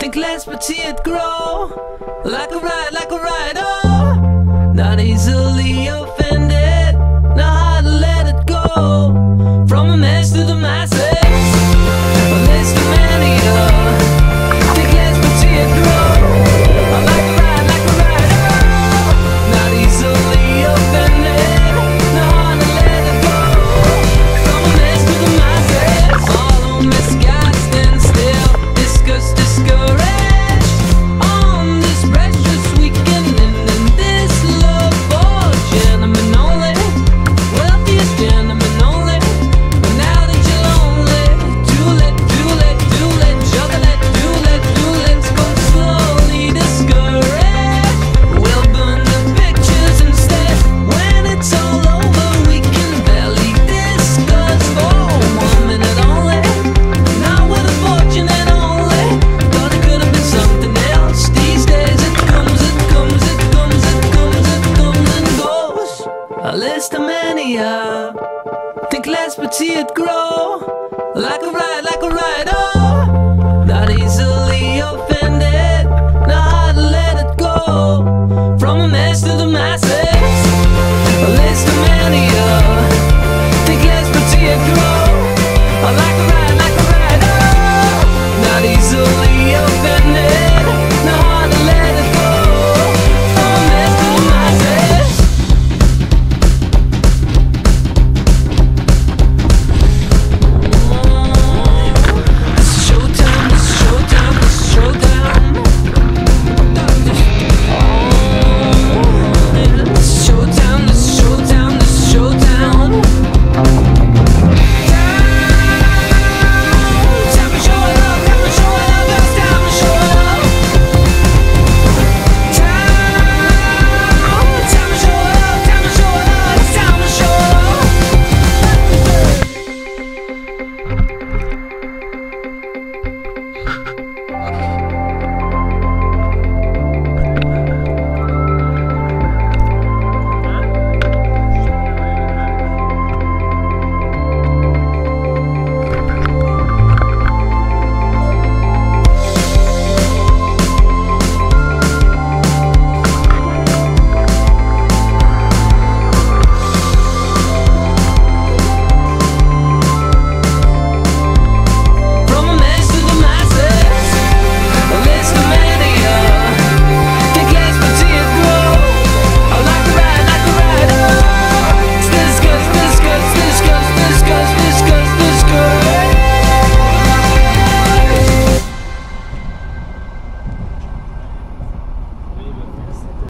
Think less but see it grow. Like a ride, like a ride, oh. Not easily offended. higher. Think less but see it grow. Like a ride, like a ride, oh. Not easily offended.